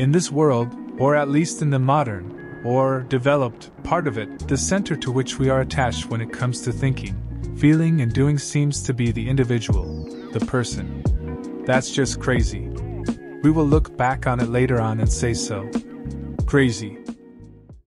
In this world, or at least in the modern, or developed, part of it, the center to which we are attached when it comes to thinking, feeling, and doing seems to be the individual, the person. That's just crazy. We will look back on it later on and say so. Crazy.